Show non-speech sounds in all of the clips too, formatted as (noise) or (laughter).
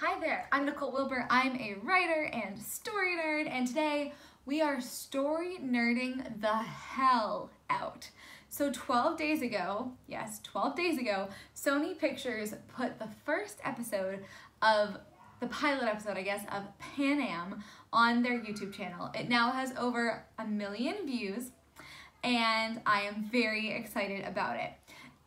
Hi there, I'm Nicole Wilbur. I'm a writer and story nerd, and today we are story nerding the hell out. So 12 days ago, yes, 12 days ago, Sony Pictures put the first episode of the pilot episode, I guess, of Pan Am on their YouTube channel. It now has over a million views, and I am very excited about it.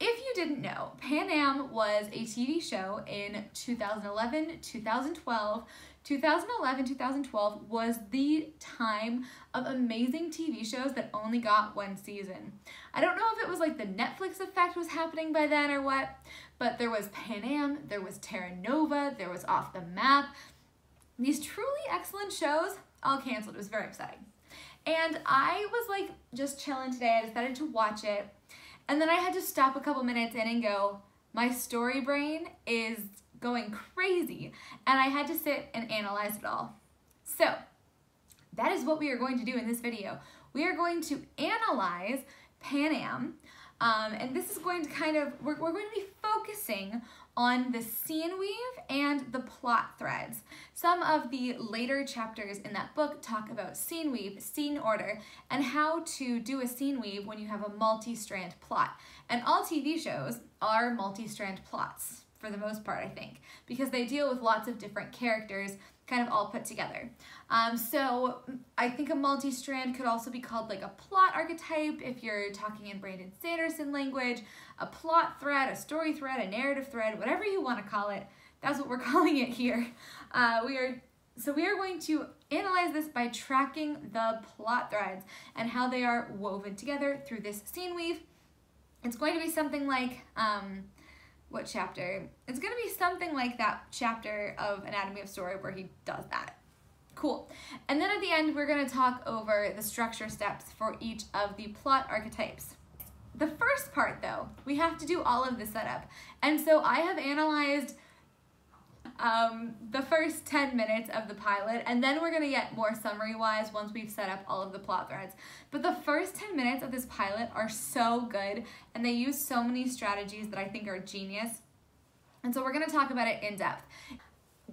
If you didn't know, Pan Am was a TV show in 2011, 2012. 2011, 2012 was the time of amazing TV shows that only got one season. I don't know if it was like the Netflix effect was happening by then or what, but there was Pan Am, there was Terra Nova, there was Off the Map. These truly excellent shows all canceled. It was very upsetting. And I was like just chilling today. I decided to watch it and then I had to stop a couple minutes in and go, my story brain is going crazy. And I had to sit and analyze it all. So that is what we are going to do in this video. We are going to analyze Pan Am. Um, and this is going to kind of, we're, we're going to be focusing on the scene weave and the plot threads. Some of the later chapters in that book talk about scene weave, scene order, and how to do a scene weave when you have a multi-strand plot. And all TV shows are multi-strand plots for the most part, I think, because they deal with lots of different characters kind of all put together. Um, so I think a multi-strand could also be called like a plot archetype if you're talking in Brandon Sanderson language, a plot thread, a story thread, a narrative thread, whatever you want to call it. That's what we're (laughs) calling it here. Uh, we are so we are going to analyze this by tracking the plot threads and how they are woven together through this scene weave. It's going to be something like um, what chapter? It's gonna be something like that chapter of Anatomy of Story where he does that. Cool. And then at the end, we're gonna talk over the structure steps for each of the plot archetypes. The first part though, we have to do all of the setup. And so I have analyzed um, the first 10 minutes of the pilot, and then we're gonna get more summary-wise once we've set up all of the plot threads. But the first 10 minutes of this pilot are so good, and they use so many strategies that I think are genius. And so we're gonna talk about it in depth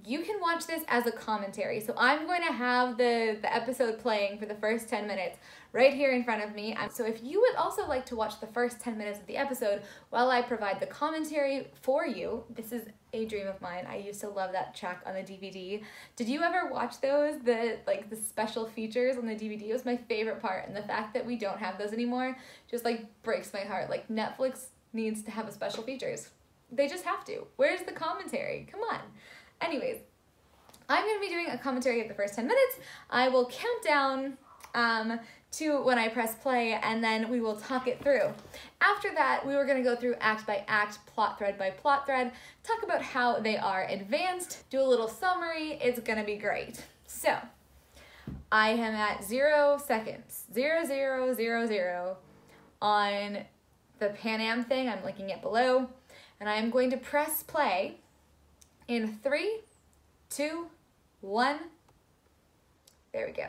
you can watch this as a commentary. So I'm going to have the, the episode playing for the first 10 minutes right here in front of me. So if you would also like to watch the first 10 minutes of the episode while I provide the commentary for you, this is a dream of mine. I used to love that track on the DVD. Did you ever watch those? The like the special features on the DVD was my favorite part and the fact that we don't have those anymore just like breaks my heart. Like Netflix needs to have a special features. They just have to. Where's the commentary? Come on. Anyways, I'm going to be doing a commentary of the first 10 minutes. I will count down um, to when I press play and then we will talk it through. After that, we were to go through act by act, plot thread by plot thread, talk about how they are advanced, do a little summary. It's to be great. So, I am at zero seconds, zero, zero, zero, zero on the Pan Am thing. I'm linking it below. And I am going to press play in three, two, one. There we go.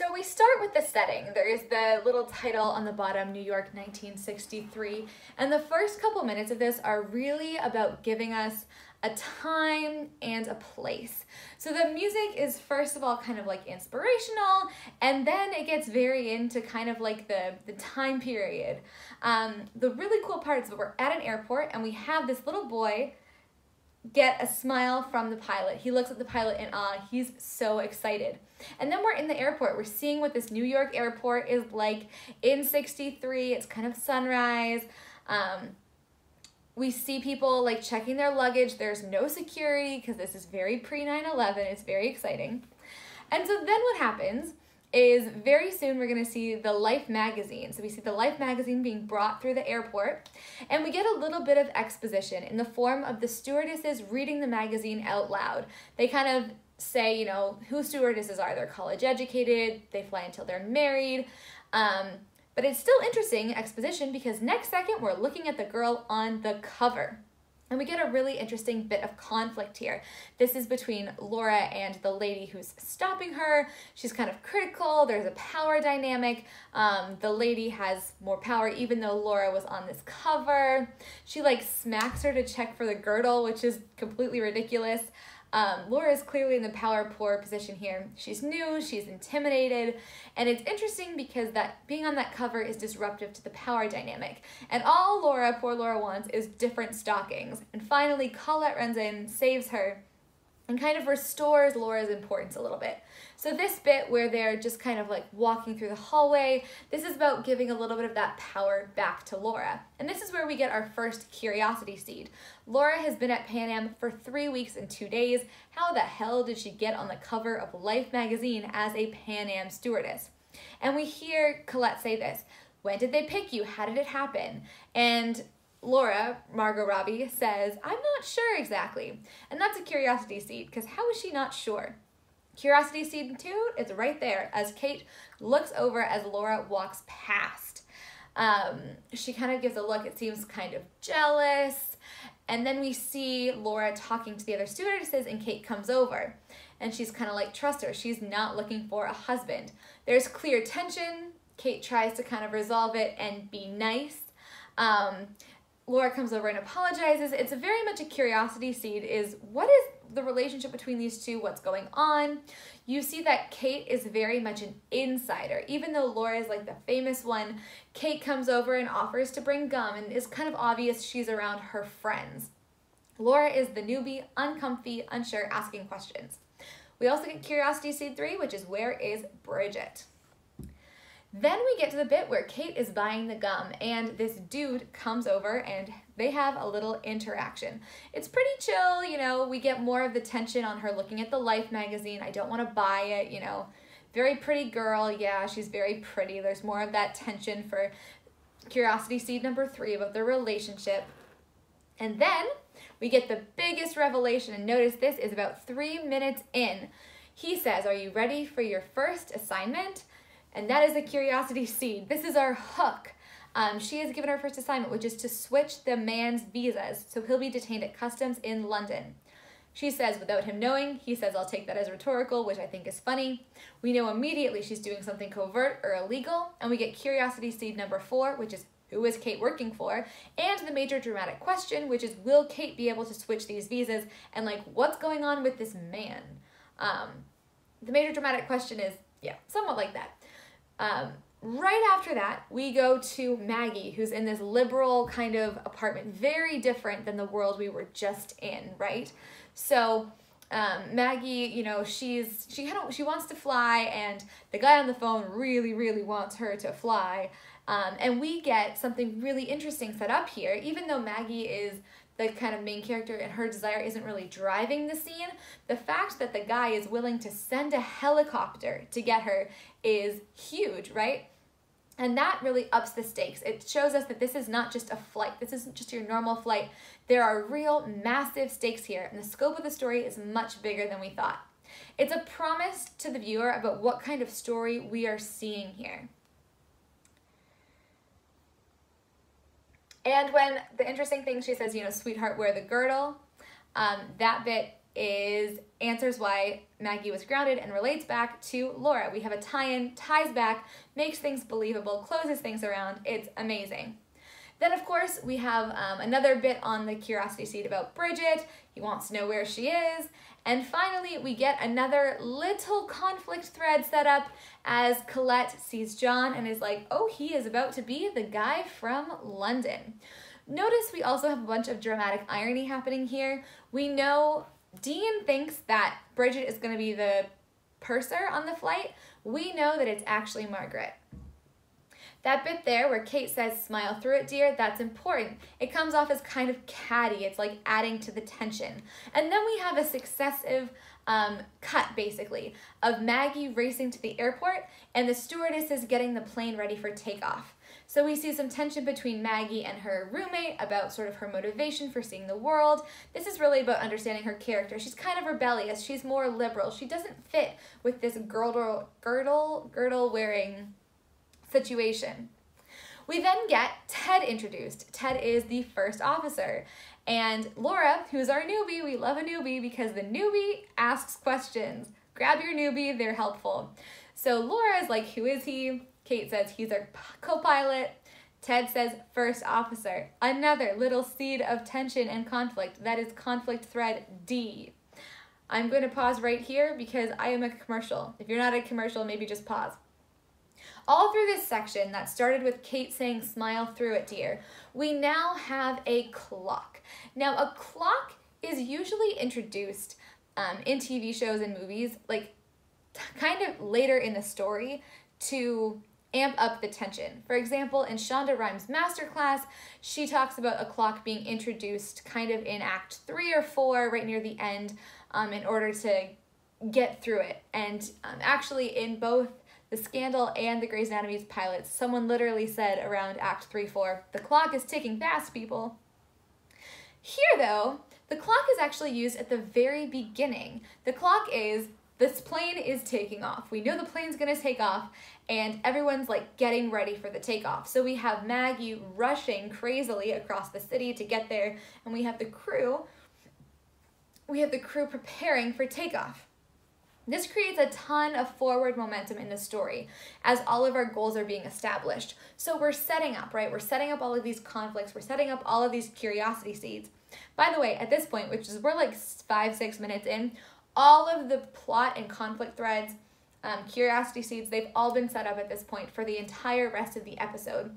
So we start with the setting. There is the little title on the bottom, New York 1963. And the first couple minutes of this are really about giving us a time and a place. So the music is first of all kind of like inspirational and then it gets very into kind of like the, the time period. Um, the really cool part is that we're at an airport and we have this little boy get a smile from the pilot. He looks at the pilot in awe. He's so excited. And then we're in the airport. We're seeing what this New York airport is like in 63. It's kind of sunrise. Um, we see people like checking their luggage. There's no security because this is very pre 9 11. It's very exciting. And so then what happens is very soon we're going to see the Life magazine. So we see the Life magazine being brought through the airport, and we get a little bit of exposition in the form of the stewardesses reading the magazine out loud. They kind of say, you know, who stewardesses are. They're college educated, they fly until they're married. Um, but it's still interesting exposition because next second we're looking at the girl on the cover. And we get a really interesting bit of conflict here. This is between Laura and the lady who's stopping her. She's kind of critical. There's a power dynamic. Um, the lady has more power, even though Laura was on this cover. She like smacks her to check for the girdle, which is completely ridiculous. Um, Laura is clearly in the power poor position here. She's new, she's intimidated, and it's interesting because that being on that cover is disruptive to the power dynamic. And all Laura, poor Laura, wants is different stockings. And finally, Colette runs in, saves her, and kind of restores Laura's importance a little bit. So this bit where they're just kind of like walking through the hallway, this is about giving a little bit of that power back to Laura. And this is where we get our first curiosity seed. Laura has been at Pan Am for three weeks and two days. How the hell did she get on the cover of Life magazine as a Pan Am stewardess? And we hear Colette say this, when did they pick you? How did it happen? And Laura, Margot Robbie, says, I'm not sure exactly. And that's a curiosity seed, because how is she not sure? Curiosity Seed 2, it's right there as Kate looks over as Laura walks past. Um, she kind of gives a look, it seems kind of jealous. And then we see Laura talking to the other stewardesses and Kate comes over. And she's kind of like, trust her, she's not looking for a husband. There's clear tension. Kate tries to kind of resolve it and be nice. Um, Laura comes over and apologizes. It's very much a curiosity seed is what is the relationship between these two, what's going on. You see that Kate is very much an insider. Even though Laura is like the famous one, Kate comes over and offers to bring gum and it's kind of obvious she's around her friends. Laura is the newbie, uncomfy, unsure, asking questions. We also get Curiosity Seed 3, which is where is Bridget? Then we get to the bit where Kate is buying the gum and this dude comes over and they have a little interaction. It's pretty chill, you know, we get more of the tension on her looking at the Life magazine. I don't want to buy it, you know. Very pretty girl, yeah, she's very pretty. There's more of that tension for curiosity seed number three about their relationship. And then we get the biggest revelation, and notice this is about three minutes in. He says, Are you ready for your first assignment? And that is a curiosity seed. This is our hook. Um, she has given her first assignment, which is to switch the man's visas, so he'll be detained at customs in London. She says, without him knowing, he says, I'll take that as rhetorical, which I think is funny. We know immediately she's doing something covert or illegal, and we get curiosity seed number four, which is who is Kate working for? And the major dramatic question, which is will Kate be able to switch these visas? And like, what's going on with this man? Um, the major dramatic question is, yeah, somewhat like that. Um, right after that, we go to Maggie, who's in this liberal kind of apartment, very different than the world we were just in, right? So um, Maggie, you know, she's she kind of she wants to fly, and the guy on the phone really, really wants her to fly. Um, and we get something really interesting set up here, even though Maggie is the kind of main character and her desire isn't really driving the scene, the fact that the guy is willing to send a helicopter to get her is huge, right? And that really ups the stakes. It shows us that this is not just a flight. This isn't just your normal flight. There are real massive stakes here, and the scope of the story is much bigger than we thought. It's a promise to the viewer about what kind of story we are seeing here. And when the interesting thing she says, you know, sweetheart, wear the girdle, um, that bit is answers why Maggie was grounded and relates back to Laura. We have a tie-in, ties back, makes things believable, closes things around. It's amazing. Then, of course, we have um, another bit on the curiosity seed about Bridget. He wants to know where she is. And finally, we get another little conflict thread set up as Colette sees John and is like, oh, he is about to be the guy from London. Notice we also have a bunch of dramatic irony happening here. We know Dean thinks that Bridget is going to be the purser on the flight. We know that it's actually Margaret. That bit there where Kate says, smile through it, dear, that's important. It comes off as kind of catty. It's like adding to the tension. And then we have a successive um, cut, basically, of Maggie racing to the airport and the stewardesses getting the plane ready for takeoff. So we see some tension between Maggie and her roommate about sort of her motivation for seeing the world. This is really about understanding her character. She's kind of rebellious. She's more liberal. She doesn't fit with this girdle, girdle, girdle wearing situation. We then get Ted introduced. Ted is the first officer. And Laura, who's our newbie, we love a newbie because the newbie asks questions. Grab your newbie, they're helpful. So Laura is like, Who is he? Kate says, He's our co pilot. Ted says, First officer. Another little seed of tension and conflict. That is conflict thread D. I'm going to pause right here because I am a commercial. If you're not a commercial, maybe just pause. All through this section that started with Kate saying, smile through it, dear, we now have a clock. Now, a clock is usually introduced um, in TV shows and movies, like kind of later in the story to amp up the tension. For example, in Shonda Rhimes' masterclass, she talks about a clock being introduced kind of in Act 3 or 4, right near the end, um, in order to get through it. And um, actually, in both the Scandal and the Grey's Anatomy's pilots, someone literally said around Act 3 4, the clock is ticking fast, people. Here, though, the clock is actually used at the very beginning. The clock is this plane is taking off. We know the plane's gonna take off, and everyone's like getting ready for the takeoff. So we have Maggie rushing crazily across the city to get there, and we have the crew. We have the crew preparing for takeoff. This creates a ton of forward momentum in the story as all of our goals are being established. So we're setting up, right? We're setting up all of these conflicts, we're setting up all of these curiosity seeds. By the way, at this point, which is we're like five, six minutes in, all of the plot and conflict threads, um, curiosity seeds, they've all been set up at this point for the entire rest of the episode.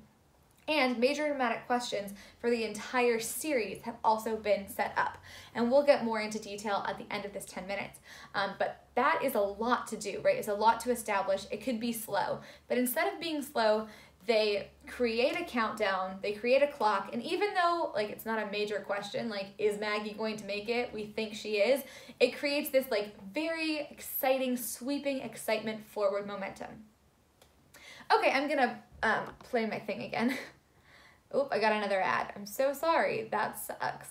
And major dramatic questions for the entire series have also been set up. And we'll get more into detail at the end of this 10 minutes. Um, but that is a lot to do, right? It's a lot to establish. It could be slow. But instead of being slow, they create a countdown, they create a clock, and even though like it's not a major question, like is Maggie going to make it? We think she is. It creates this like very exciting, sweeping excitement forward momentum. Okay, I'm gonna um, play my thing again. (laughs) Oop, I got another ad. I'm so sorry. That sucks.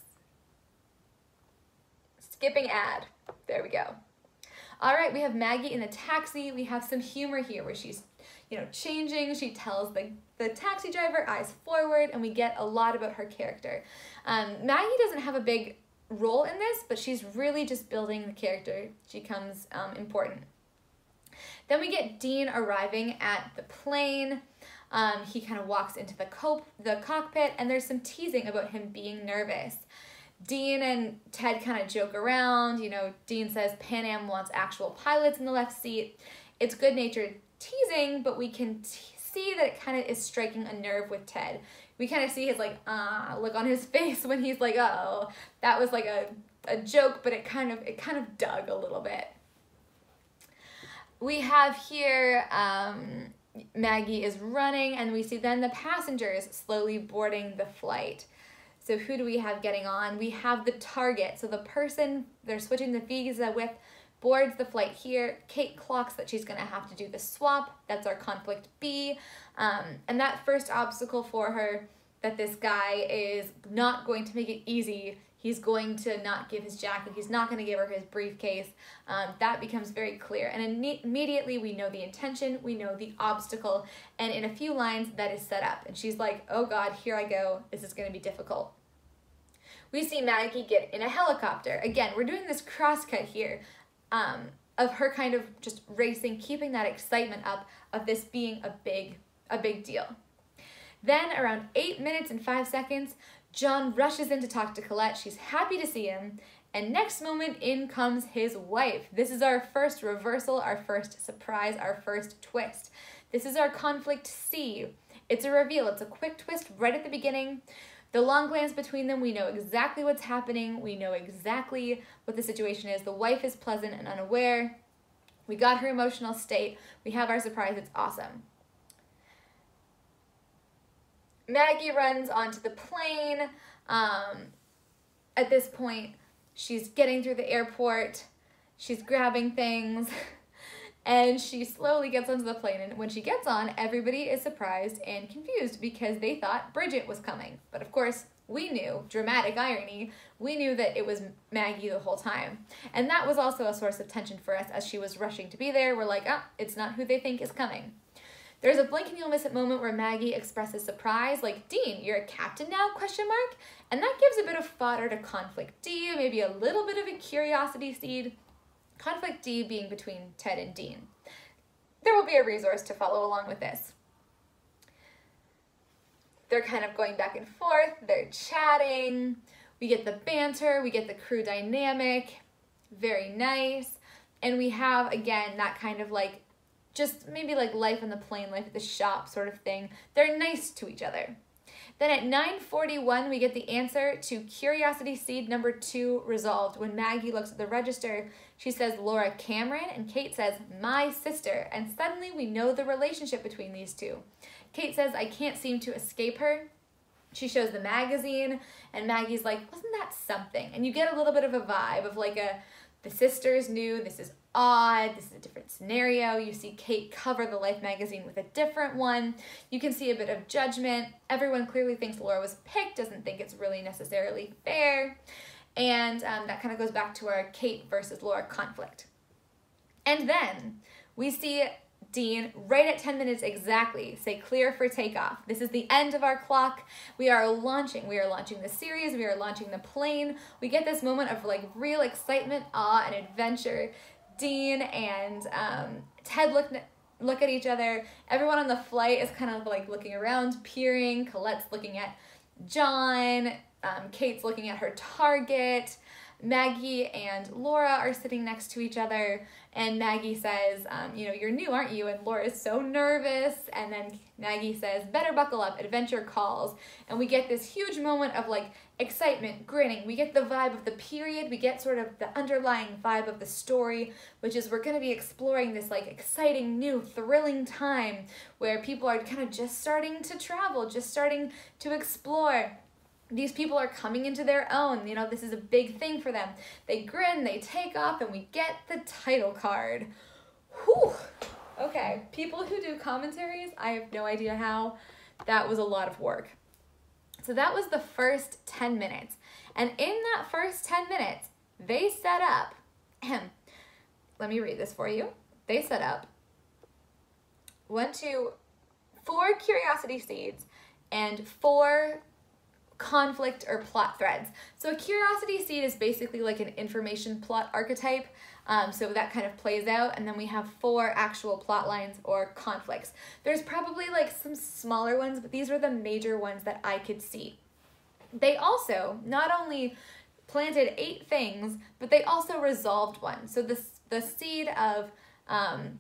Skipping ad. There we go. All right, we have Maggie in the taxi. We have some humor here where she's you know, changing. She tells the, the taxi driver eyes forward, and we get a lot about her character. Um, Maggie doesn't have a big role in this, but she's really just building the character. She becomes um, important. Then we get Dean arriving at the plane. Um, he kind of walks into the, co- the cockpit, and there's some teasing about him being nervous. Dean and Ted kind of joke around. You know, Dean says Pan Am wants actual pilots in the left seat. It's good natured teasing, but we can see that it kind of is striking a nerve with Ted. We kind of see his like ah look on his (laughs) face when he's like, oh, that was like a, a joke, but it kind of it kind of dug a little bit. We have here um, Maggie is running, and we see then the passengers slowly boarding the flight. So who do we have getting on? We have the target. So the person they're switching the visa with boards the flight here. Kate clocks that she's gonna have to do the swap. That's our conflict B. Um, and that first obstacle for her that this guy is not going to make it easy. He's going to not give his jacket. He's not going to give her his briefcase. Um, that becomes very clear. And immediately we know the intention, we know the obstacle, and in a few lines that is set up. And she's like, oh God, here I go. This is going to be difficult. We see Maggie get in a helicopter. Again, we're doing this crosscut here um, of her kind of just racing, keeping that excitement up of this being a big, a big deal. Then around eight minutes and five seconds, John rushes in to talk to Colette. She's happy to see him. And next moment, in comes his wife. This is our first reversal, our first surprise, our first twist. This is our conflict C. It's a reveal, it's a quick twist right at the beginning. The long glance between them, we know exactly what's happening. We know exactly what the situation is. The wife is pleasant and unaware. We got her emotional state. We have our surprise. It's awesome. Maggie runs onto the plane. Um, at this point, she's getting through the airport. She's grabbing things. (laughs) and she slowly gets onto the plane and when she gets on everybody is surprised and confused because they thought bridget was coming but of course we knew dramatic irony we knew that it was maggie the whole time and that was also a source of tension for us as she was rushing to be there we're like oh, it's not who they think is coming There's a blink and you'll miss it moment where Maggie expresses surprise, like, Dean, you're a captain now, question mark? And that gives a bit of fodder to conflict D, maybe a little bit of a curiosity seed. Conflict D being between Ted and Dean. There will be a resource to follow along with this. They're kind of going back and forth, they're chatting, we get the banter, we get the crew dynamic, very nice. And we have, again, that kind of like, just maybe like life on the plane, life at the shop sort of thing. They're nice to each other. Then at 9.41, we get the answer to curiosity seed number two resolved. When Maggie looks at the register, she says Laura Cameron, and Kate says, my sister. And suddenly we know the relationship between these two. Kate says, I can't seem to escape her. She shows the magazine, and Maggie's like, wasn't that something? And you get a little bit of a vibe of like a, the sisters knew this is odd, this is a different scenario. You see Kate cover the Life magazine with a different one. You can see a bit of judgment. Everyone clearly thinks Laura was picked, doesn't think it's really necessarily fair. And um, that kind of goes back to our Kate versus Laura conflict. And then we see Dean, right at 10 minutes exactly, say clear for takeoff. This is the end of our clock. We are launching. We are launching the series. We are launching the plane. We get this moment of like real excitement, awe, and adventure. Dean and um, Ted look look at each other. Everyone on the flight is kind of like looking around, peering. Colette's looking at John. Um, Kate's looking at her target. Maggie and Laura are sitting next to each other, and Maggie says, um, You know, you're new, aren't you? And Laura is so nervous. And then Maggie says, Better buckle up, adventure calls. And we get this huge moment of like excitement, grinning. We get the vibe of the period, we get sort of the underlying vibe of the story, which is we're going to be exploring this like exciting, new, thrilling time where people are kind of just starting to travel, just starting to explore these people are coming into their own. You know, this is a big thing for them. They grin, they take off, and we get the title card. Whew. Okay, people who do commentaries, I have no idea how. That was a lot of work. So that was the first 10 minutes. And in that first 10 minutes, they set up, (clears throat) let me read this for you. They set up one, two, four curiosity seeds and four conflict or plot threads. So a curiosity seed is basically like an information plot archetype. Um, so that kind of plays out and then we have four actual plot lines or conflicts. There's probably like some smaller ones, but these were the major ones that I could see. They also not only planted eight things, but they also resolved one. So the, the seed of um,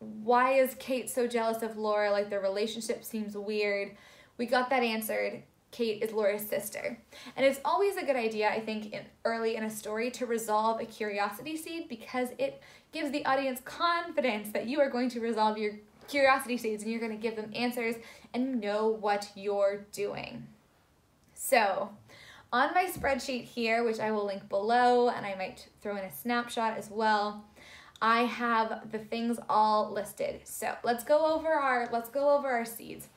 why is Kate so jealous of Laura? Like their relationship seems weird. We got that answered Kate is Laura's sister. And it's always a good idea, I think, in, early in a story to resolve a curiosity seed because it gives the audience confidence that you are going to resolve your curiosity seeds and you're going to give them answers and know what you're doing. So, on my spreadsheet here, which I will link below and I might throw in a snapshot as well, I have the things all listed. So, let's go over our let's go over our seeds.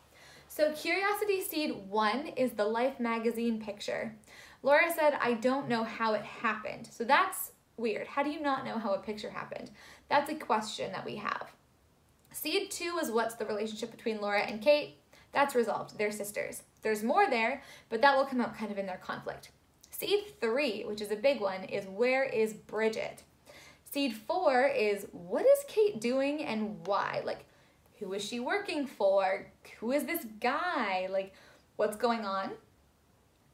So Curiosity Seed 1 is the Life magazine picture. Laura said, I don't know how it happened. So that's weird. How do you not know how a picture happened? That's a question that we have. Seed 2 is what's the relationship between Laura and Kate? That's resolved. They're sisters. There's more there, but that will come out kind of in their conflict. Seed 3, which is a big one, is where is Bridget? Seed 4 is what is Kate doing and why? Like, who is she working for? Who is this guy? Like, what's going on?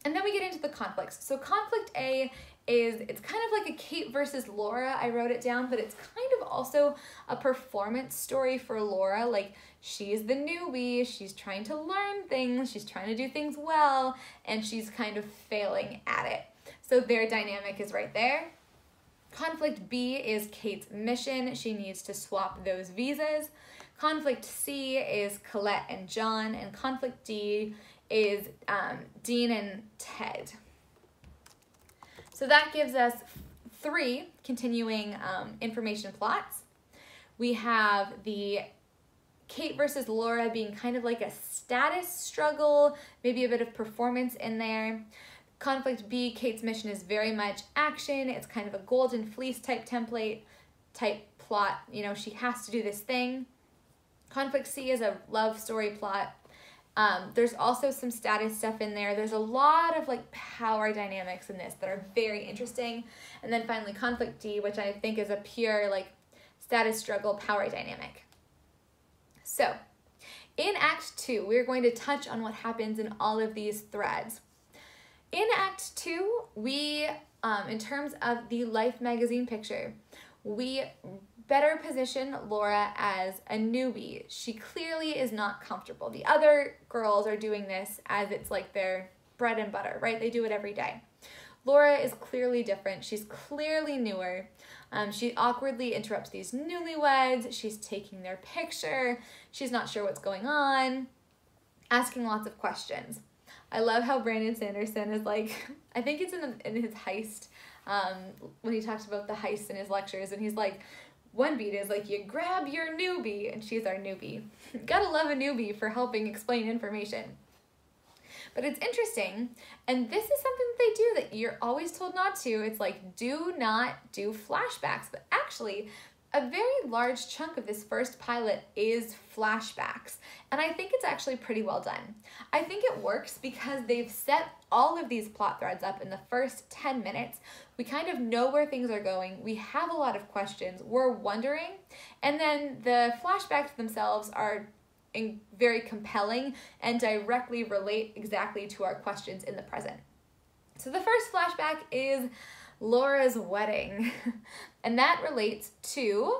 And then we get into the conflicts. So conflict A is, it's kind of like a Kate versus Laura. I wrote it down, but it's kind of also a performance story for Laura. Like, she's the newbie, she's trying to learn things, she's trying to do things well, and she's kind of failing at it. So their dynamic is right there. Conflict B is Kate's mission. She needs to swap those visas. Conflict C is Colette and John, and conflict D is um, Dean and Ted. So that gives us three continuing um, information plots. We have the Kate versus Laura being kind of like a status struggle, maybe a bit of performance in there. Conflict B, Kate's mission is very much action. It's kind of a golden fleece type template type plot. You know, she has to do this thing. Conflict C is a love story plot. Um, there's also some status stuff in there. There's a lot of like power dynamics in this that are very interesting. And then finally, conflict D, which I think is a pure like status struggle power dynamic. So, in Act 2, we're going to touch on what happens in all of these threads. In Act 2, we, um, in terms of the Life magazine picture, we better position Laura as a newbie. She clearly is not comfortable. The other girls are doing this as it's like their bread and butter, right? They do it every day. Laura is clearly different. She's clearly newer. Um, she awkwardly interrupts these newlyweds. She's taking their picture. She's not sure what's going on, asking lots of questions. I love how Brandon Sanderson is like, (laughs) I think it's in, in his heist, um, when he talks about the heist in his lectures, and he's like, one beat is like you grab your newbie, and she's our newbie. (laughs) Gotta love a newbie for helping explain information. But it's interesting, and this is something that they do that you're always told not to. It's like, do not do flashbacks. But actually, a very large chunk of this first pilot is flashbacks, and I think it's actually pretty well done. I think it works because they've set all of these plot threads up in the first 10 minutes. We kind of know where things are going, we have a lot of questions, we're wondering, and then the flashbacks themselves are very compelling and directly relate exactly to our questions in the present. So the first flashback is Laura's wedding. (laughs) and that relates to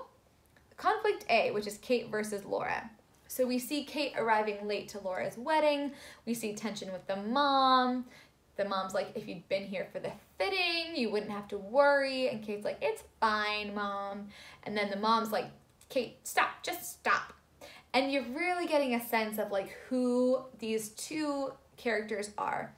conflict A, which is Kate versus Laura. So we see Kate arriving late to Laura's wedding. We see tension with the mom. The mom's like, if you'd been here for the fitting, you wouldn't have to worry. And Kate's like, it's fine, mom. And then the mom's like, Kate, stop, just stop. And you're really getting a sense of like who these two characters are.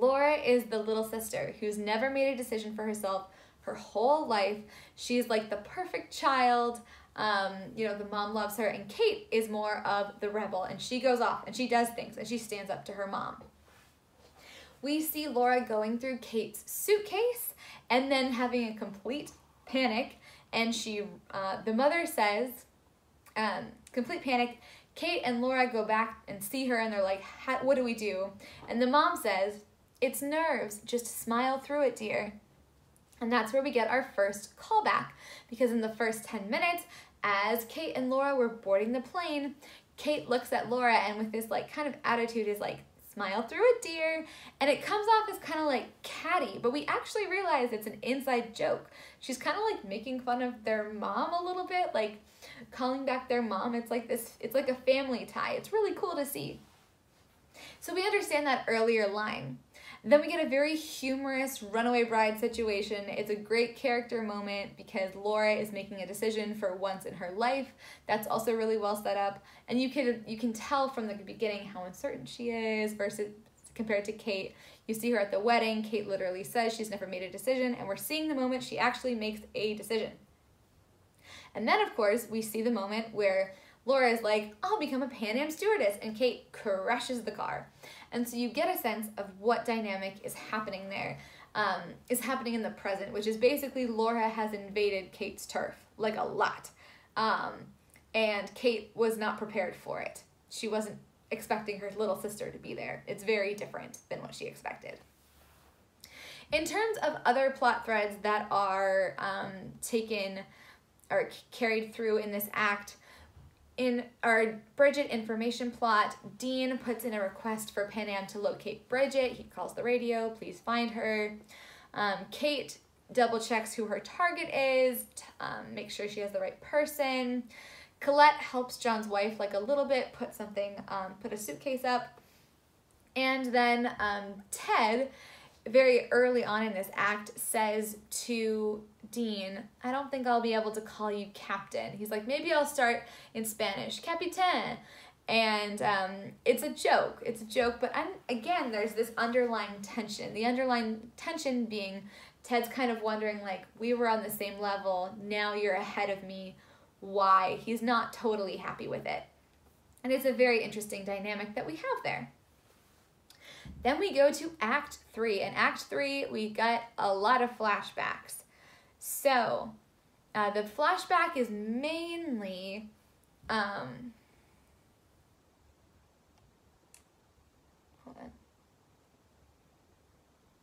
Laura is the little sister who's never made a decision for herself her whole life. She's like the perfect child. Um, you know, the mom loves her, and Kate is more of the rebel, and she goes off and she does things and she stands up to her mom. We see Laura going through Kate's suitcase and then having a complete panic, and she, uh, the mother says, um, complete panic. Kate and Laura go back and see her, and they're like, "What do we do?" And the mom says, it's nerves. Just smile through it, dear. And that's where we get our first callback because in the first 10 minutes, as Kate and Laura were boarding the plane, Kate looks at Laura and with this like kind of attitude is like, smile through it, dear. And it comes off as kind of like catty, but we actually realize it's an inside joke. She's kind of like making fun of their mom a little bit, like calling back their mom. It's like this, it's like a family tie. It's really cool to see. So we understand that earlier line. Then we get a very humorous runaway bride situation. It's a great character moment because Laura is making a decision for once in her life. That's also really well set up. And you can you can tell from the beginning how uncertain she is versus compared to Kate. You see her at the wedding. Kate literally says she's never made a decision, and we're seeing the moment she actually makes a decision. And then, of course, we see the moment where Laura is like, I'll become a Pan Am stewardess, and Kate crashes the car. And so you get a sense of what dynamic is happening there. Um, is happening in the present, which is basically Laura has invaded Kate's turf, like a lot. Um, and Kate was not prepared for it. She wasn't expecting her little sister to be there. It's very different than what she expected. In terms of other plot threads that are um, taken or carried through in this act, in our Bridget information plot, Dean puts in a request for Pan Am to locate Bridget. He calls the radio, please find her. Um, Kate double checks who her target is, um, make sure she has the right person. Colette helps John's wife like a little bit, put something, um, put a suitcase up. And then um, Ted very early on in this act says to Dean, I don't think I'll be able to call you captain. He's like, maybe I'll start in Spanish, capitan. And um, it's a joke. It's a joke, but I'm, again, there's this underlying tension. The underlying tension being Ted's kind of wondering, like, we were on the same level, now you're ahead of me. Why? He's not totally happy with it. And it's a very interesting dynamic that we have there. Then we go to Act 3. In Act 3, we get a lot of flashbacks. So uh, the flashback is mainly um, hold on.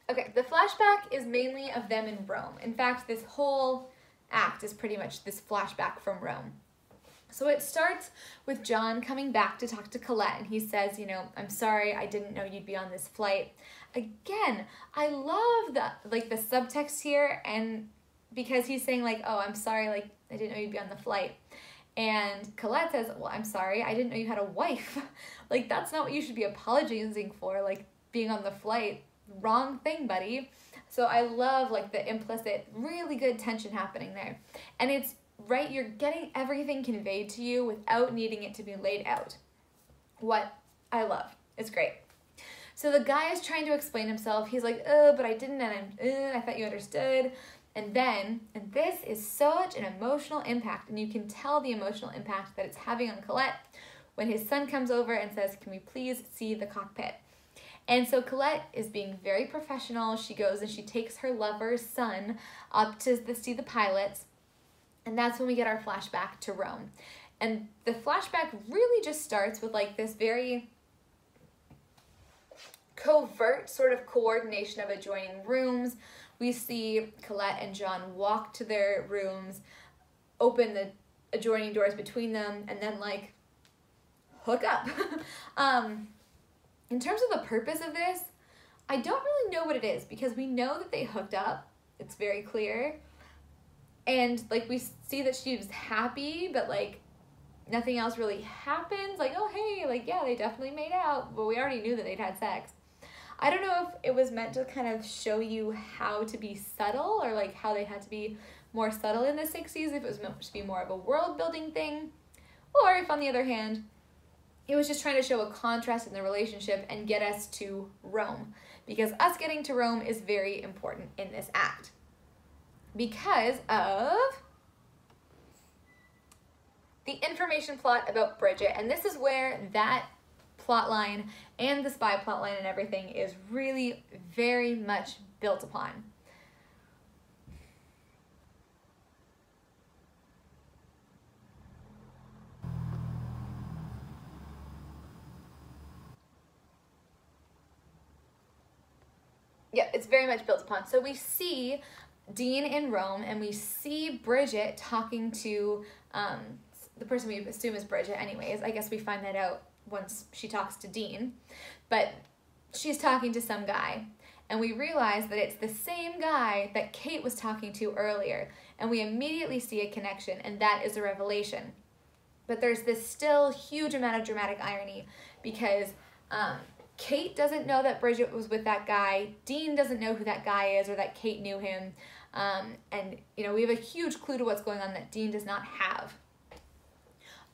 Okay, the flashback is mainly of them in Rome. In fact, this whole act is pretty much this flashback from Rome. So it starts with John coming back to talk to Colette, and he says, You know, I'm sorry, I didn't know you'd be on this flight. Again, I love the like the subtext here and because he's saying like, Oh, I'm sorry, like I didn't know you'd be on the flight. And Colette says, Well, I'm sorry, I didn't know you had a wife. (laughs) like, that's not what you should be apologizing for, like being on the flight. Wrong thing, buddy. So I love like the implicit, really good tension happening there. And it's right, you're getting everything conveyed to you without needing it to be laid out. What I love. It's great. So the guy is trying to explain himself. He's like, oh, but I didn't, and uh, I thought you understood. And then, and this is such an emotional impact, and you can tell the emotional impact that it's having on Colette when his son comes over and says, Can we please see the cockpit? And so Colette is being very professional. She goes and she takes her lover's son up to the, see the pilots. And that's when we get our flashback to Rome. And the flashback really just starts with like this very covert sort of coordination of adjoining rooms. We see Colette and John walk to their rooms, open the adjoining doors between them, and then like hook up. (laughs) um, in terms of the purpose of this, I don't really know what it is because we know that they hooked up. It's very clear. And like we see that she was happy, but like nothing else really happens. Like, oh hey, like yeah, they definitely made out, but we already knew that they'd had sex. I don't know if it was meant to kind of show you how to be subtle or like how they had to be more subtle in the 60s, if it was meant to be more of a world building thing, or if on the other hand, it was just trying to show a contrast in the relationship and get us to Rome. Because us getting to Rome is very important in this act. Because of the information plot about Bridget. And this is where that plot line and the spy plot line and everything is really very much built upon. yeah, it's very much built upon. So we see Dean in Rome, and we see Bridget talking to um, the person we assume is Bridget, anyways. I guess we find that out once she talks to Dean. But she's talking to some guy, and we realize that it's the same guy that Kate was talking to earlier. And we immediately see a connection, and that is a revelation. But there's this still huge amount of dramatic irony because um, Kate doesn't know that Bridget was with that guy. Dean doesn't know who that guy is or that Kate knew him. Um, and, you know, we have a huge clue to what's going on that Dean does not have.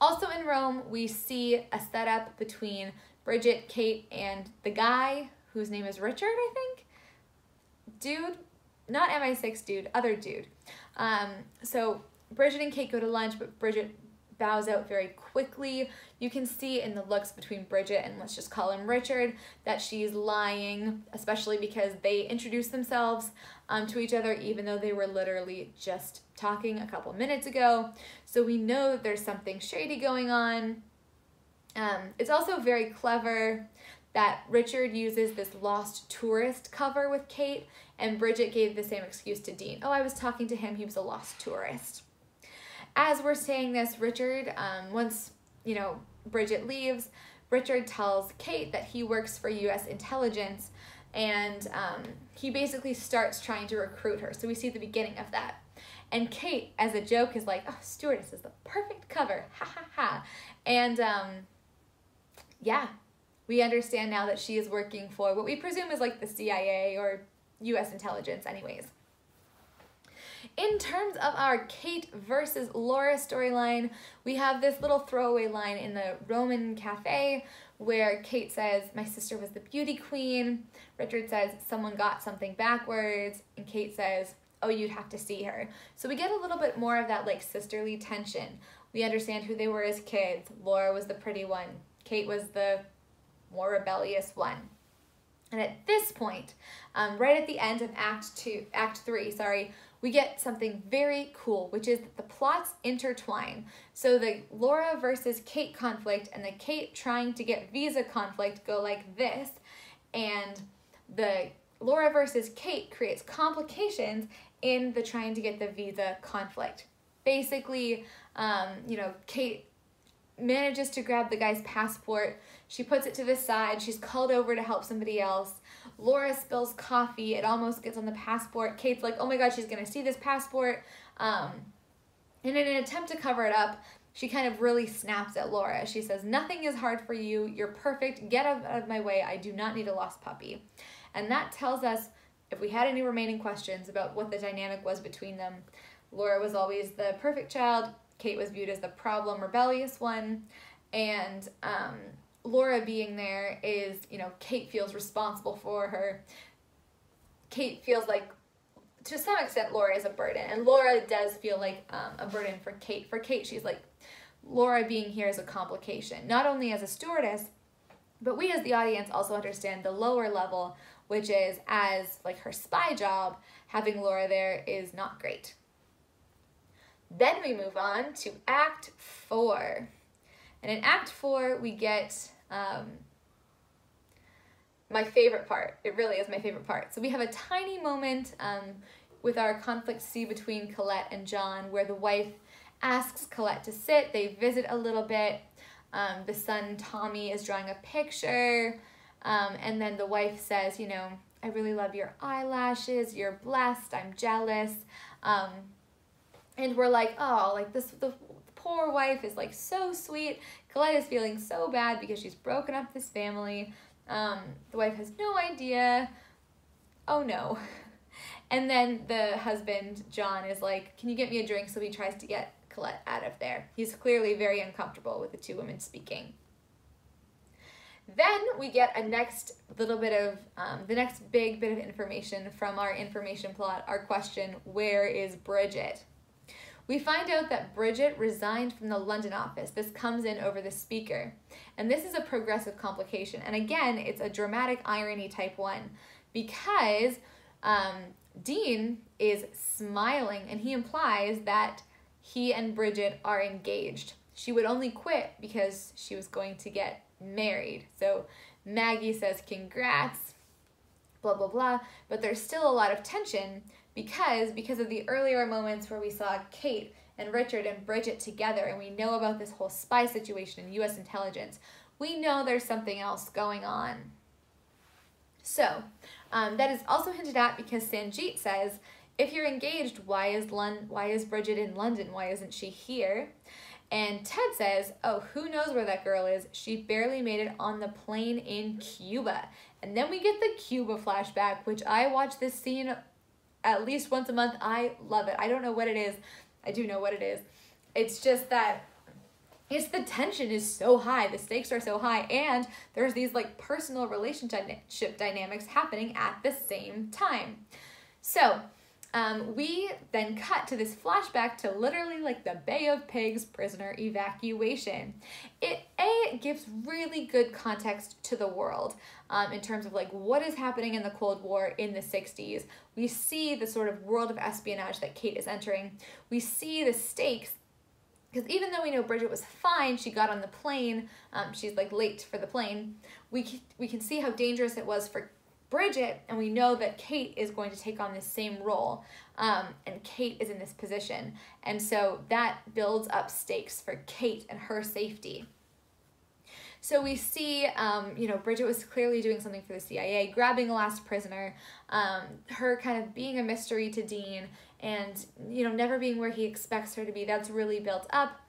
Also in Rome, we see a setup between Bridget, Kate, and the guy whose name is Richard, I think. Dude, not MI6 dude, other dude. Um, so Bridget and Kate go to lunch, but Bridget bows out very quickly. You can see in the looks between Bridget and let's just call him Richard that she's lying, especially because they introduce themselves um, to each other even though they were literally just talking a couple minutes ago. So we know that there's something shady going on. Um, it's also very clever that Richard uses this lost tourist cover with Kate, and Bridget gave the same excuse to Dean. Oh, I was talking to him, he was a lost tourist as we're saying this, Richard, um, once, you know, Bridget leaves, Richard tells Kate that he works for U.S. intelligence and um, he basically starts trying to recruit her. So we see the beginning of that. And Kate, as a joke, is like, oh, Stewardess is the perfect cover. (laughs) Ha ha ha. And um, yeah, we understand now that she is working for what we presume is like the CIA or US intelligence, anyways. In terms of our Kate versus Laura storyline, we have this little throwaway line in the Roman cafe where Kate says, My sister was the beauty queen. Richard says, Someone got something backwards. And Kate says, Oh, you'd have to see her. So we get a little bit more of that like sisterly tension. We understand who they were as kids. Laura was the pretty one, Kate was the more rebellious one. And at this point, um, right at the end of Act Two, Act Three, sorry, we get something very cool, which is that the plots intertwine. So the Laura versus Kate conflict and the Kate trying to get visa conflict go like this, and the Laura versus Kate creates complications in the trying to get the visa conflict. Basically, um, you know, Kate manages to grab the guy's passport. She puts it to the side. She's called over to help somebody else. Laura spills coffee. It almost gets on the passport. Kate's like, oh my God, she's going to see this passport. Um, and in an attempt to cover it up, she kind of really snaps at Laura. She says, Nothing is hard for you. You're perfect. Get out of my way. I do not need a lost puppy. And that tells us if we had any remaining questions about what the dynamic was between them. Laura was always the perfect child. Kate was viewed as the problem, rebellious one. And um, Laura being there is, you know, Kate feels responsible for her. Kate feels like, to some extent, Laura is a burden. And Laura does feel like um, a burden for Kate. For Kate, she's like, Laura being here is a complication, not only as a stewardess, but we as the audience also understand the lower level, which is as like her spy job, having Laura there is not great. Then we move on to Act 4. And in Act 4, we get um, my favorite part. It really is my favorite part. So we have a tiny moment um, with our conflict see between Colette and John where the wife asks Colette to sit. They visit a little bit. Um, the son, Tommy, is drawing a picture. Um, and then the wife says, you know, I really love your eyelashes. You're blessed. I'm jealous. Um, and we're like, oh, like this, the poor wife is like so sweet. Colette is feeling so bad because she's broken up this family. Um, the wife has no idea. Oh no. (laughs) And then the husband, John, is like, Can you get me a drink? So he tries to get Colette out of there. He's clearly very uncomfortable with the two women speaking. Then we get a next little bit of, um, the next big bit of information from our information plot, our question, Where is Bridget? We find out that Bridget resigned from the London office. This comes in over the speaker. And this is a progressive complication. And again, it's a dramatic irony type one because um, Dean is smiling and he implies that he and Bridget are engaged. She would only quit because she was going to get married. So Maggie says, Congrats, blah, blah, blah. But there's still a lot of tension because because of the earlier moments where we saw Kate and Richard and Bridget together and we know about this whole spy situation in US intelligence, we know there's something else going on. So, um, that is also hinted at because Sanjeet says, if you're engaged, why is Lon- why is Bridget in London? Why isn't she here? And Ted says, oh, who knows where that girl is? She barely made it on the plane in Cuba. And then we get the Cuba flashback, which I watch this scene at least once a month. I love it. I don't know what it is. I do know what it is. It's just that it's the tension is so high, the stakes are so high, and there's these like personal relationship dynamics happening at the same time. So, um, we then cut to this flashback to literally like the Bay of Pigs prisoner evacuation. It a it gives really good context to the world um, in terms of like what is happening in the Cold War in the 60s. We see the sort of world of espionage that Kate is entering. We see the stakes because even though we know Bridget was fine, she got on the plane. Um, she's like late for the plane. We we can see how dangerous it was for Bridget, and we know that Kate is going to take on the same role, um, and Kate is in this position. And so that builds up stakes for Kate and her safety. So we see, um, you know, Bridget was clearly doing something for the CIA, grabbing a last prisoner, um, her kind of being a mystery to Dean, and, you know, never being where he expects her to be. That's really built up.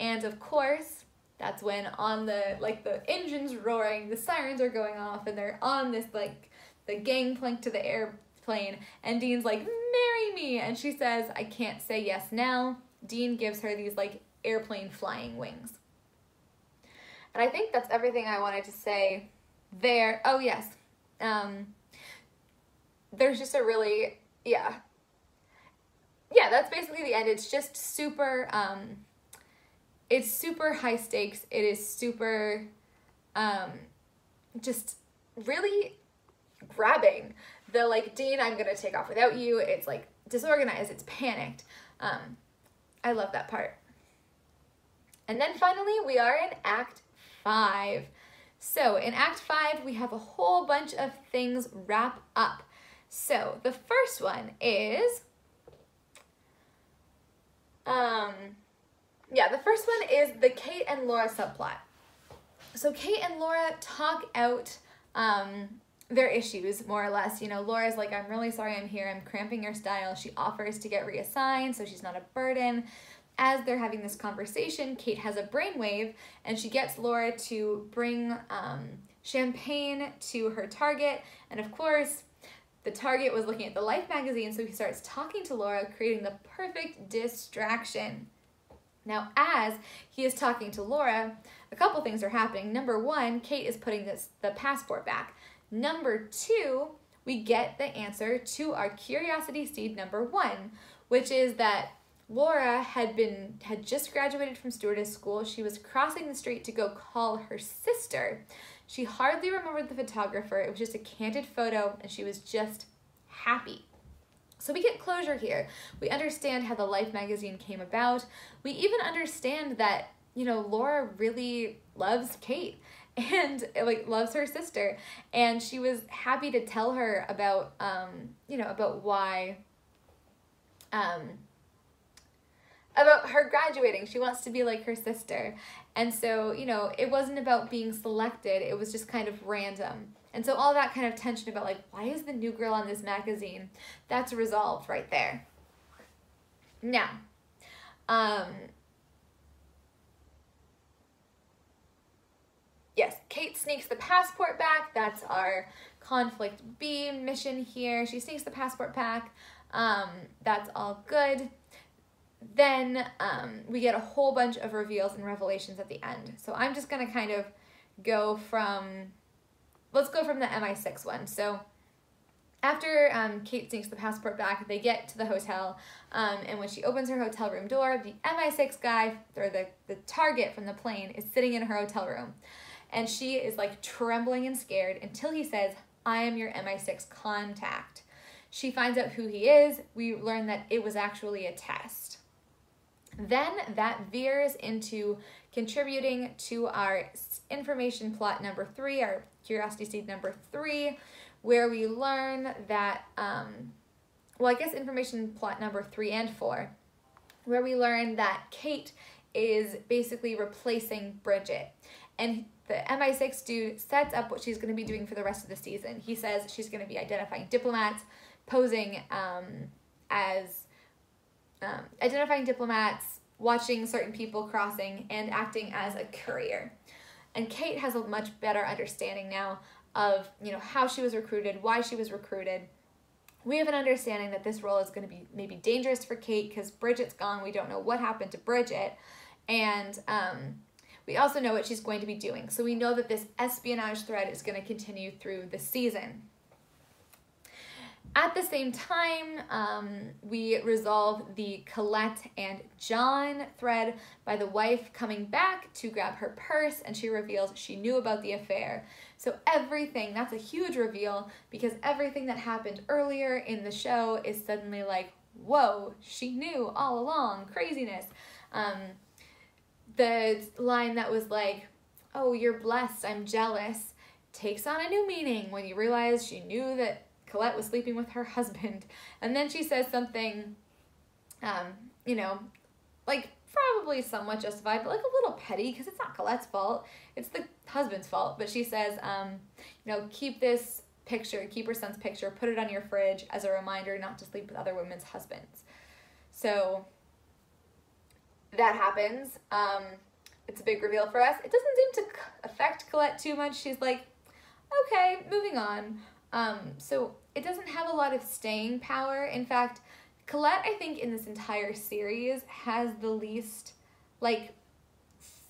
And of course, that's when on the, like, the engine's roaring, the sirens are going off, and they're on this, like, the gangplank to the airplane, and Dean's like, marry me, and she says, I can't say yes now. Dean gives her these like airplane flying wings. And I think that's everything I wanted to say there. Oh yes. Um there's just a really yeah. Yeah, that's basically the end. It's just super um it's super high stakes. It is super um just really grabbing the like Dean, I'm gonna take off without you. It's like disorganized, it's panicked. Um, I love that part. And then finally, we are in Act 5. So in Act 5, we have a whole bunch of things wrap up. So the first one is, um, yeah, the first one is the Kate and Laura subplot. So Kate and Laura talk out um, their issues, more or less. You know, Laura's like, I'm really sorry I'm here. I'm cramping your style. She offers to get reassigned so she's not a burden. As they're having this conversation, Kate has a brainwave and she gets Laura to bring um, champagne to her target. And of course, the target was looking at the Life magazine, so he starts talking to Laura, creating the perfect distraction. Now, as he is talking to Laura, a couple things are happening. Number one, Kate is putting this the passport back. Number two, we get the answer to our curiosity seed number one, which is that Laura had been had just graduated from stewardess school. She was crossing the street to go call her sister. She hardly remembered the photographer. It was just a candid photo and she was just happy. So we get closure here. We understand how the Life magazine came about. We even understand that, you know, Laura really loves Kate and (laughs) like loves her sister and she was happy to tell her about um, you know, about why um about her graduating. She wants to be like her sister. And so, you know, it wasn't about being selected. It was just kind of random. And so all that kind of tension about like, why is the new girl on this magazine? That's resolved right there. Now, um, yes, Kate sneaks the passport back. That's our conflict B mission here. She sneaks the passport back. Um, that's all good. Then um, we get a whole bunch of reveals and revelations at the end. So I'm just going to kind of go from let's go from the MI6 one. So after um, Kate sneaks the passport back, they get to the hotel, um, and when she opens her hotel room door, the MI6 guy, or the, the target from the plane, is sitting in her hotel room. And she is like trembling and scared until he says, I am your MI6 contact. She finds out who he is. We learn that it was actually a test. Then that veers into contributing to our information plot number three, our curiosity seed number three, where we learn that, um, well, I guess information plot number three and four, where we learn that Kate is basically replacing Bridget. And the MI6 dude sets up what she's going to be doing for the rest of the season. He says she's going to be identifying diplomats, posing um, as um, identifying diplomats, watching certain people crossing, and acting as a courier. And Kate has a much better understanding now of, you know, how she was recruited, why she was recruited. We have an understanding that this role is going to be maybe dangerous for Kate because Bridget's gone. We don't know what happened to Bridget. And um, we also know what she's going to be doing. So we know that this espionage thread is going to continue through the season. At the same time, um, we resolve the Colette and John thread by the wife coming back to grab her purse and she reveals she knew about the affair. So everything, that's a huge reveal because everything that happened earlier in the show is suddenly like, whoa, she knew all along, craziness. Um, the line that was like, oh, you're blessed, I'm jealous, takes on a new meaning when you realize she knew that Colette was sleeping with her (laughs) husband. And then she says something, um, you know, like probably somewhat justified, but like a little petty because it's not Colette's fault. It's the husband's fault. But she says, um, you know, keep this picture, keep her son's picture, put it on your fridge as a reminder not to sleep with other women's husbands. So that happens. Um, it's a big reveal for us. It doesn't seem to affect Colette too much. She's like, okay, moving on. Um, so it doesn't have a lot of staying power. In fact, Colette, I think, in this entire series has the least, like,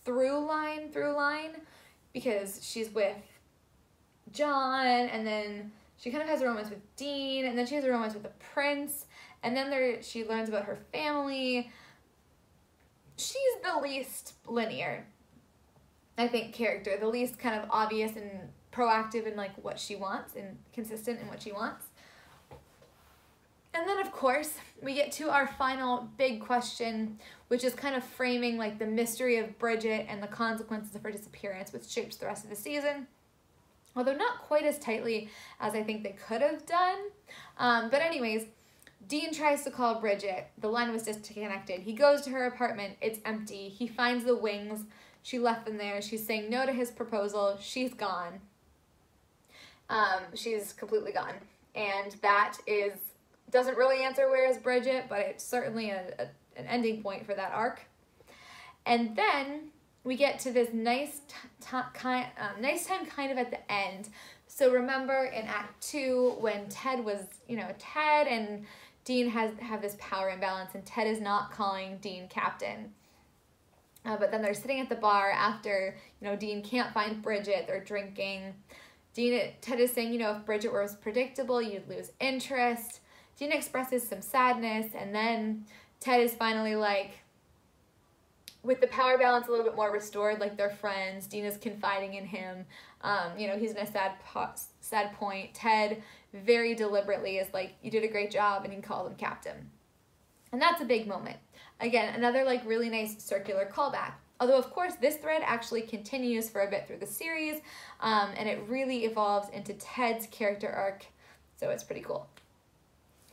through line, through line, because she's with John, and then she kind of has a romance with Dean, and then she has a romance with the prince, and then there she learns about her family. She's the least linear, I think, character, the least kind of obvious and proactive in like what she wants and consistent in what she wants. And then of course, we get to our final big question, which is kind of framing like the mystery of Bridget and the consequences of her disappearance, which shapes the rest of the season. although not quite as tightly as I think they could have done. Um, but anyways, Dean tries to call Bridget. The line was disconnected. He goes to her apartment. It's empty. He finds the wings. She left them there. She's saying no to his proposal. She's gone. Um, she's completely gone. And that is doesn't really answer where is Bridget, but it's certainly a, a an ending point for that arc. And then we get to this nice kind, um, nice time kind of at the end. So remember in Act Two when Ted was, you know, Ted and Dean has have this power imbalance, and Ted is not calling Dean captain. Uh, but then they're sitting at the bar after you know Dean can't find Bridget. They're drinking. Dean Ted is saying, you know, if Bridget was predictable, you'd lose interest. Dean expresses some sadness, and then Ted is finally like, with the power balance a little bit more restored, like they're friends. Dean is confiding in him. Um, you know, he's in a sad sad point. Ted very deliberately is like, "You did a great job," and he calls him captain. And that's a big moment. Again, another like really nice circular callback. Although, of course, this thread actually continues for a bit through the series, um, and it really evolves into Ted's character arc, so it's pretty cool.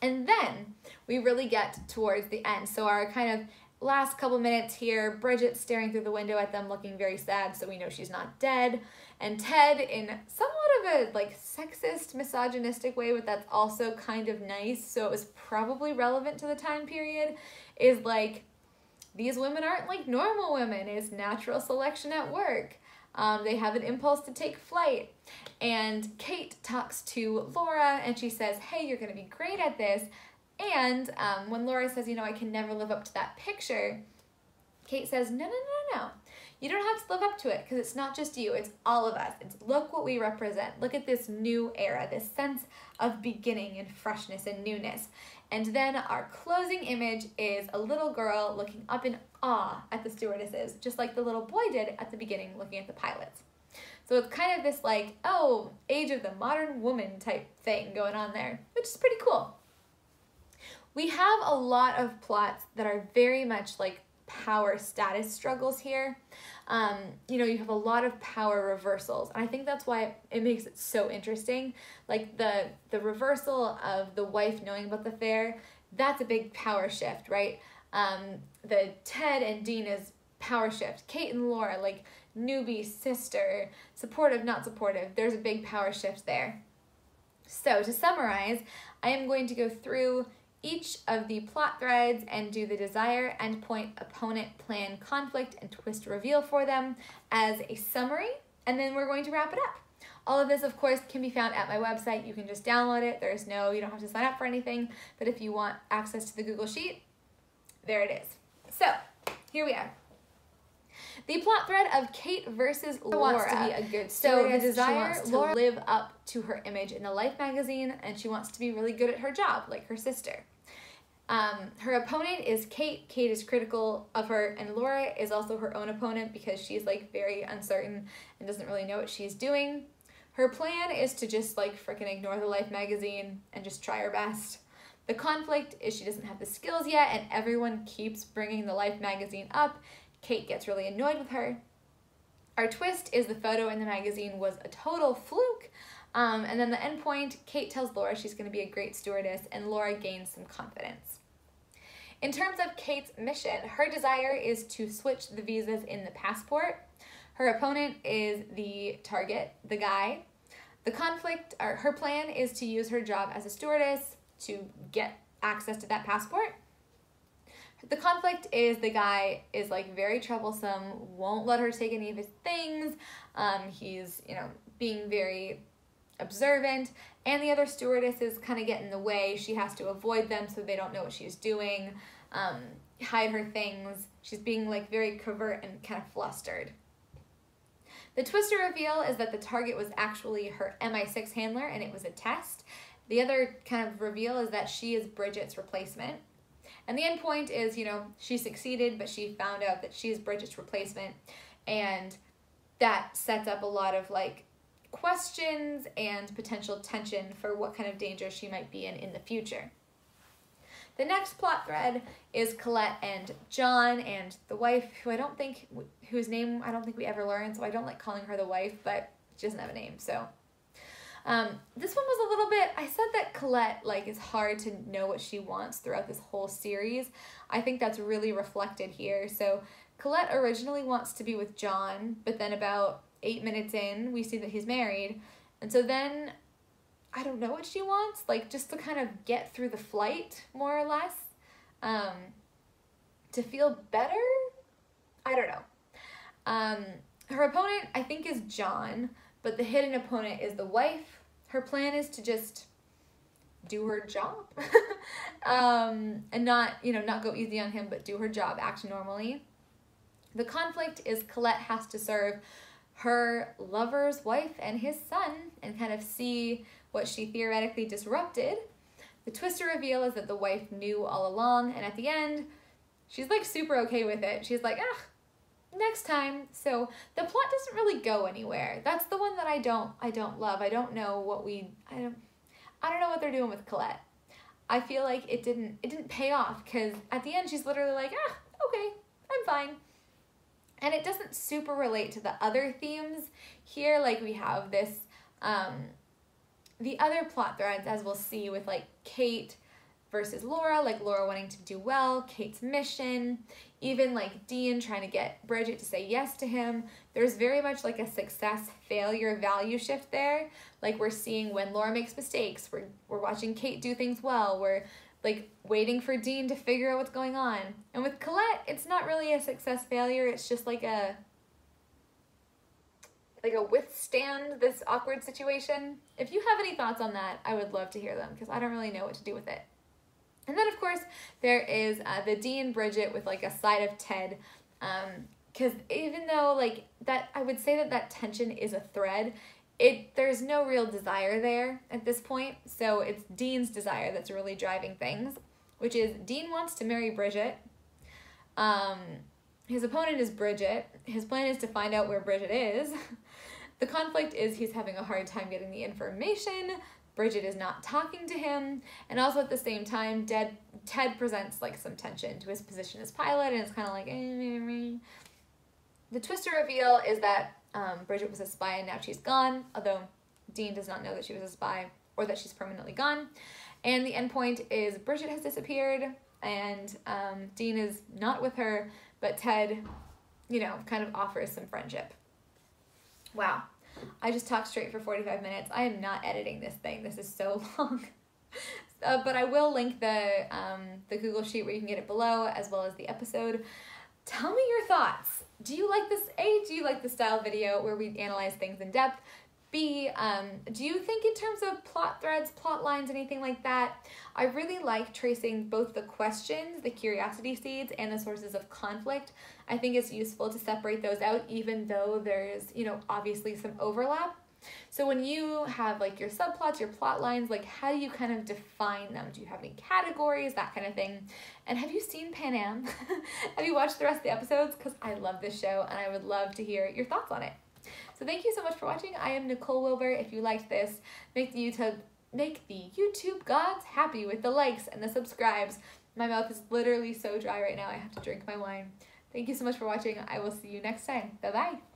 And then we really get towards the end. So, our kind of last couple minutes here, Bridget staring through the window at them looking very sad, so we know she's not dead. And Ted, in somewhat of a like sexist, misogynistic way, but that's also kind of nice, so it was probably relevant to the time period, is like, these women aren't like normal women, it's natural selection at work. Um, they have an impulse to take flight. And Kate talks to Laura and she says, Hey, you're going to be great at this. And um, when Laura says, you know, I can never live up to that picture, Kate says, no, no, no, no. You don't have to live up to it because it's not just you, it's all of us. It's look what we represent. Look at this new era, this sense of beginning and freshness and newness. And then our closing image is a little girl looking up in awe at the stewardesses, just like the little boy did at the beginning looking at the pilots. So it's kind of this like, oh, age of the modern woman type thing going on there, which is pretty cool we have a lot of plots that are very much like power status struggles here. Um, you know, you have a lot of power reversals, and I think that's why it makes it so interesting. Like the the reversal of the wife knowing about the affair, that's a big power shift, right? Um, the Ted and Dina's power shift, Kate and Laura, like newbie sister, supportive, not supportive. There's a big power shift there. So to summarize, I am going to go through each of the plot threads and do the desire, endpoint, opponent, plan, conflict, and twist reveal for them as a summary, and then we're going to wrap it up. All of this, of course, can be found at my website. You can just download it. There's no, you don't have to sign up for anything, but if you want access to the Google Sheet, there it is. So, here we are. The plot thread of Kate versus Laura wants to be a good So the desire to Laura live up to her image in the Life magazine, and she wants to be really good at her job, like her sister. Um, her opponent is Kate. Kate is critical of her, and Laura is also her own opponent because she's like very uncertain and doesn't really know what she's doing. Her plan is to just like freaking ignore the Life magazine and just try her best. The conflict is she doesn't have the skills yet, and everyone keeps bringing the Life magazine up. Kate gets really annoyed with her. Our twist is the photo in the magazine was a total fluke. Um, and then the end point, Kate tells Laura she's going to be a great stewardess, and Laura gains some confidence. In terms of Kate's mission, her desire is to switch the visas in the passport. Her opponent is the target, the guy. The conflict, or her plan is to use her job as a stewardess to get access to that passport. The conflict is the guy is like very troublesome, won't let her take any of his things. Um, he's, you know, being very observant, and the other stewardesses kind of get in the way. She has to avoid them so they don't know what she's doing, um, hide her things. She's being like very covert and kind of flustered. The twister reveal is that the target was actually her MI6 handler and it was a test. The other kind of reveal is that she is Bridget's replacement. And the end point is, you know, she succeeded, but she found out that she's Bridget's replacement. And that sets up a lot of like questions and potential tension for what kind of danger she might be in in the future. The next plot thread is Colette and John and the wife, who I don't think, whose name I don't think we ever learned, so I don't like calling her the wife, but she doesn't have a name, so Um, this one was a little bit, I said that Colette, like, is hard to know what she wants throughout this whole series. I think that's really reflected here. So Colette originally wants to be with John, but then about eight minutes in, we see that he's married. And so then I don't know what she wants, like just to kind of get through the flight, more or less. Um, to feel better? I don't know. Um, her opponent, I think, is John, but the hidden opponent is the wife. Her plan is to just do her job (laughs) um, and not, you know, not go easy on him, but do her job, act normally. The conflict is Colette has to serve her lover's wife and his son and kind of see what she theoretically disrupted. The twister reveal is that the wife knew all along, and at the end, she's like super okay with it. She's like, ah, next time. So the plot doesn't really go anywhere. That's the one that I don't I don't love. I don't know what we I don't I don't know what they're doing with Colette. I feel like it didn't it didn't pay off because at the end she's literally like, ah, okay, I'm fine. And it doesn't super relate to the other themes here. Like we have this um the other plot threads, as we'll see with like Kate versus Laura, like Laura wanting to do well, Kate's mission, even like Dean trying to get Bridget to say yes to him. There's very much like a success failure value shift there. Like we're seeing when Laura makes mistakes, we're, we're watching Kate do things well, we're like waiting for Dean to figure out what's going on. And with Colette, it's not really a success failure, it's just like a like a withstand this awkward situation. If you have any thoughts on that, I would love to hear them because I don't really know what to do with it. And then of course there is uh, the Dean Bridget with like a side of Ted, because um, even though like that, I would say that that tension is a thread. It there's no real desire there at this point, so it's Dean's desire that's really driving things, which is Dean wants to marry Bridget. Um, his opponent is Bridget. His plan is to find out where Bridget is. (laughs) The conflict is he's having a hard time getting the information. Bridget is not talking to him, and also at the same time, Ted, Ted presents like some tension to his position as pilot, and it's kind of like. Eh, the twister reveal is that um, Bridget was a spy and now she's gone, although Dean does not know that she was a spy or that she's permanently gone. And the end point is Bridget has disappeared, and um, Dean is not with her, but Ted, you know, kind of offers some friendship. Wow. I just talked straight for 45 minutes. I am not editing this thing. This is so (laughs) long. uh, but I will link the, um, the Google Sheet where you can get it below, as well as the episode. Tell me your thoughts. Do you like this? A, do you like the style video where we analyze things in depth? B, um, do you think in terms of plot threads, plot lines, anything like that? I really like tracing both the questions, the curiosity seeds, and the sources of conflict. I think it's useful to separate those out even though there's, you know, obviously some overlap. So when you have like your subplots, your plot lines, like how do you kind of define them? Do you have any categories, that kind of thing? And have you seen Pan Am? (laughs) have you watched the rest of the episodes? Because I love this show and I would love to hear your thoughts on it. So thank you so much for watching. I am Nicole Wilbur. If you liked this, make the YouTube make the YouTube gods happy with the likes and the subscribes. My mouth is literally so dry right now. I have to drink my wine. Thank you so much for watching. I will see you next time. Bye-bye.